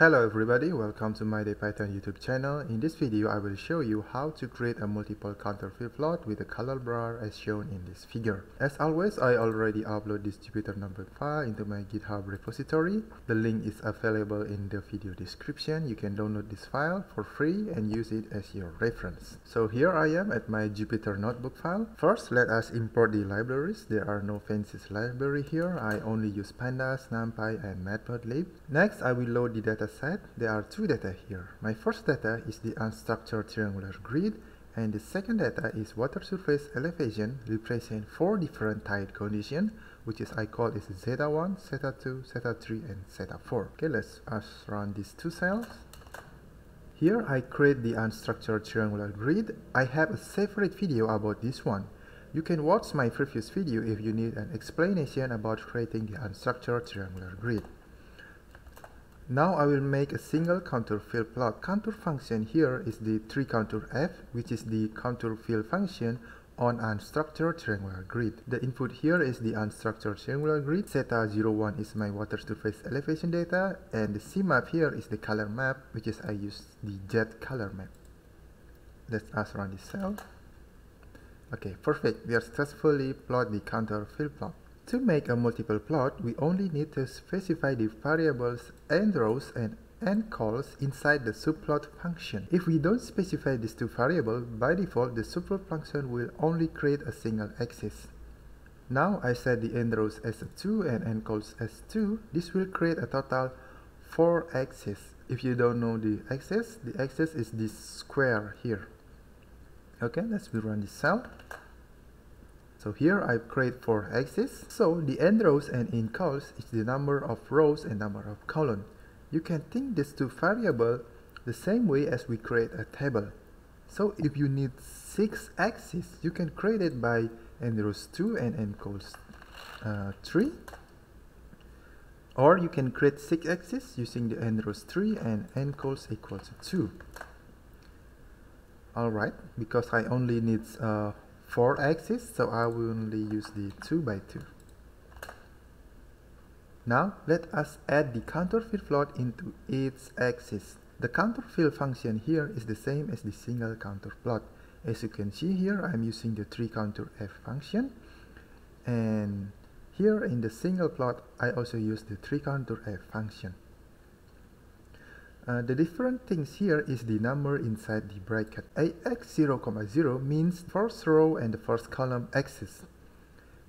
Hello everybody, welcome to Made Python YouTube channel. In this video, I will show you how to create a multiple contour plot with a color bar as shown in this figure. As always, I already upload this Jupyter Notebook file into my GitHub repository. The link is available in the video description. You can download this file for free and use it as your reference. So here I am at my Jupyter Notebook file. First, let us import the libraries. There are no fancy library here. I only use Pandas, NumPy, and Matplotlib. Next, I will load the data set, there are two data here. My first data is the unstructured triangular grid, and the second data is water surface elevation represent four different tide conditions, which is I call is zeta 1, zeta 2, zeta 3, and zeta 4. Okay, let's run these two cells. Here I create the unstructured triangular grid. I have a separate video about this one. You can watch my previous video if you need an explanation about creating the unstructured triangular grid. Now I will make a single contour fill plot. Contour function here is the tricontourf, which is the contour fill function on unstructured triangular grid. The input here is the unstructured triangular grid. Zeta 01 is my water surface elevation data, and the C map here is the color map, which is I use the jet color map. Let's us run this cell. Okay, perfect. We are successfully plot the contour fill plot. To make a multiple plot, we only need to specify the variables nRows and ncols inside the subplot function. If we don't specify these two variables, by default the subplot function will only create a single axis. Now I set the nRows as 2 and ncols as 2. This will create a total 4 axes. If you don't know the axis, the axis is this square here. Okay, let's rerun this cell. So here I create four axes. So the nRows and ncols is the number of rows and number of columns. You can think these two variables the same way as we create a table. So if you need six axes, you can create it by nRows 2 and ncols uh, 3. Or you can create six axes using the nRows 3 and ncols equal to 2. Alright, because I only need uh, 4 axes so I will only use the 2 by 2 now let us add the contour fill plot into its axis. The contour fill function here is the same as the single contour plot. As you can see here I'm using the 3 contour f function. And here in the single plot I also use the tricontourf function uh, the different things here is the number inside the bracket. AX 0, comma 0 means first row and the first column axis.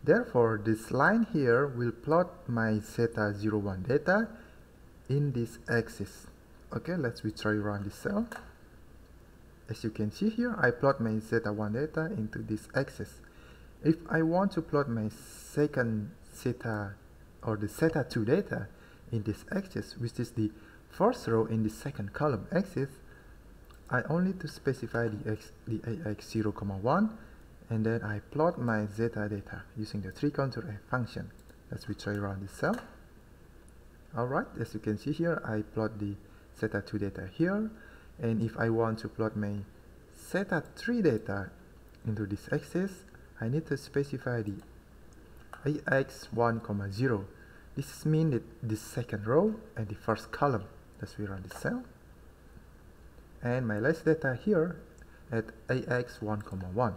Therefore, this line here will plot my zeta 01 data in this axis. Okay, let's retry run this cell. As you can see here, I plot my zeta 1 data into this axis. If I want to plot my second zeta or the zeta 2 data in this axis, which is the first row in the second column axis, I only to specify the x the ax 0 comma 1 and then I plot my zeta data using the tricontourf function. Let's retry around this cell. Alright, as you can see here, I plot the zeta 2 data here and if I want to plot my zeta 3 data into this axis, I need to specify the ax 1 comma 0. This means that the second row and the first column this cell. And my last data here at ax 1 comma 1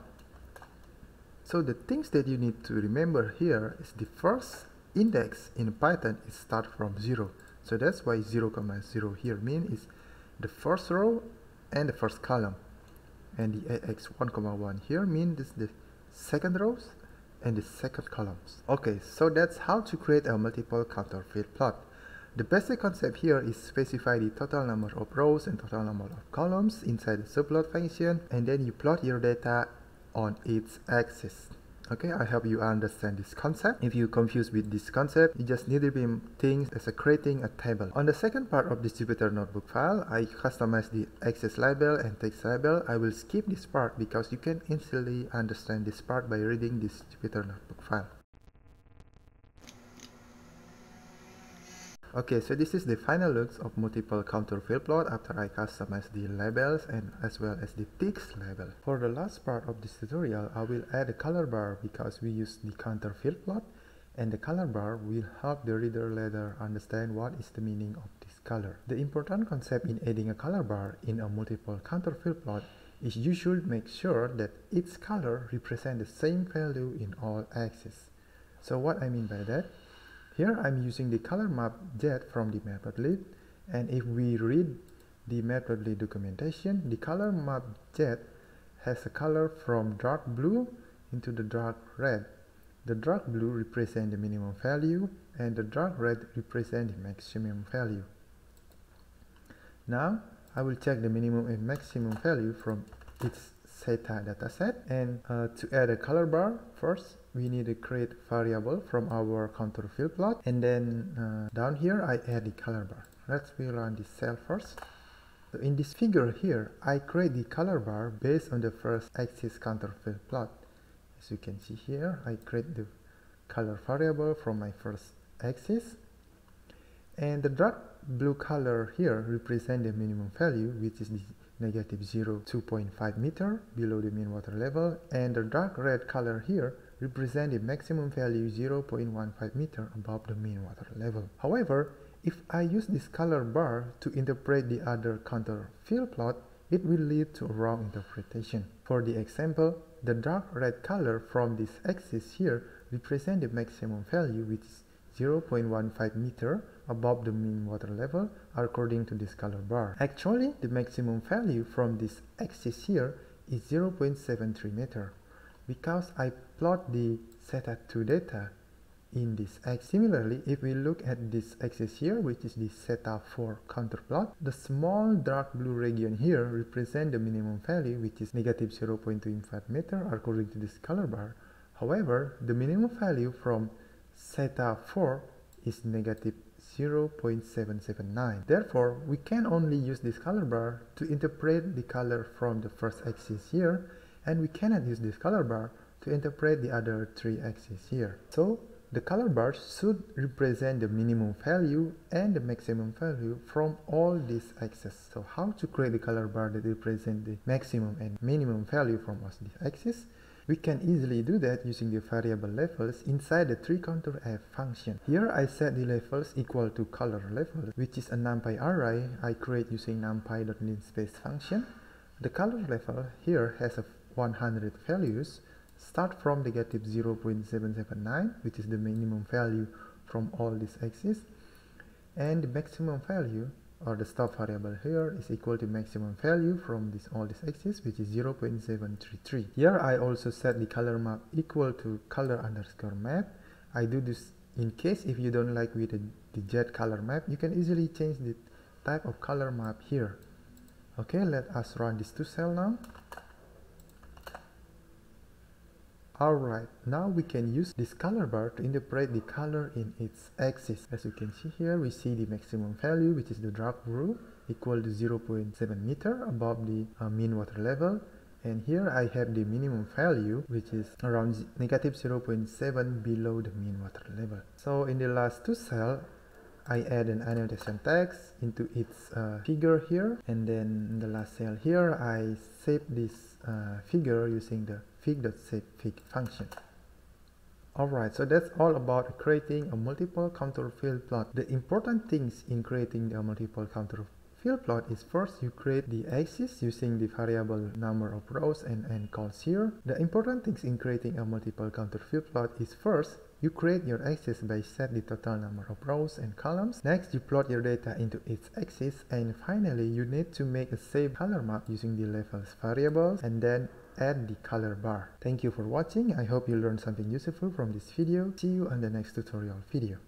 so the things that you need to remember here is the first index in Python is start from 0 so that's why 0 comma 0 here mean is the first row and the first column. And the ax 1 comma 1 here means the second rows and the second columns. Okay so that's how to create a multiple fill plot the basic concept here is specify the total number of rows and total number of columns inside the subplot function and then you plot your data on its axis. Okay, I hope you understand this concept. If you're confused with this concept, you just need to be things as a creating a table. On the second part of this Jupyter Notebook file, I customize the axis label and text label. I will skip this part because you can easily understand this part by reading this Jupyter Notebook file. Okay, so this is the final looks of multiple contour fill plot after I customize the labels and as well as the text label. For the last part of this tutorial, I will add a color bar because we use the contour fill plot and the color bar will help the reader later understand what is the meaning of this color. The important concept in adding a color bar in a multiple contour fill plot is you should make sure that its color represents the same value in all axes. So what I mean by that? Here I'm using the color map jet from the matplotlib and if we read the matplotlib documentation, the color map jet has a color from dark blue into the dark red. The dark blue represents the minimum value and the dark red represents the maximum value. Now I will check the minimum and maximum value from its Zeta dataset and uh, to add a color bar first we need to create variable from our contour fill plot. And then uh, down here I add the color bar. Let's run this cell first. So in this figure here I create the color bar based on the first axis contour fill plot. As you can see here I create the color variable from my first axis. And the dark blue color here represent the minimum value which is the negative 0 2.5 meter below the mean water level and the dark red color here represent the maximum value 0.15 meter above the mean water level. However, if I use this color bar to interpret the other contour fill plot, it will lead to a wrong interpretation. For the example, the dark red color from this axis here represent the maximum value which is 0.15 meter above the mean water level according to this color bar. Actually, the maximum value from this axis here is 0.73 meter because I plot the zeta 2 data in this x. Similarly, if we look at this axis here, which is the zeta 4 contour plot, the small dark blue region here represent the minimum value, which is negative 0.25 meter according to this color bar. However, the minimum value from zeta 4 is negative 0.779. Therefore, we can only use this color bar to interpret the color from the first axis here, and we cannot use this color bar to interpret the other three axes here. So, the color bars should represent the minimum value and the maximum value from all these axes. So how to create the color bar that represent the maximum and minimum value from all these axes? We can easily do that using the variable levels inside the tricontourf function. Here I set the levels equal to color levels, which is a numpy array I create using numpy.linspace function. The color level here has a 100 values. Start from negative 0.779, which is the minimum value from all these axes, and the maximum value or the stop variable here is equal to maximum value from this all these axes which is 0.733 here I also set the color map equal to color underscore map. I do this in case if you don't like with the, the jet color map you can easily change the type of color map here. Okay let us run this two cell now Alright, now we can use this color bar to interpret the color in its axis. As you can see here, we see the maximum value, which is the dark blue, equal to 0.7 meter above the uh, mean water level. And here I have the minimum value, which is around negative 0.7 below the mean water level. So in the last two cell, I add an annotation text into its uh, figure here. And then in the last cell here, I save this uh, figure using the fig.savefig function. Alright, so that's all about creating a multiple contour fill plot. The important things in creating a multiple contour fill plot is first you create the axis using the variable number of rows and ncols here. The important things in creating a multiple contour fill plot is first you create your axis by set the total number of rows and columns. Next, you plot your data into its axis. And finally, you need to make a safe color map using the levels variables and then add the color bar. Thank you for watching. I hope you learned something useful from this video. See you on the next tutorial video.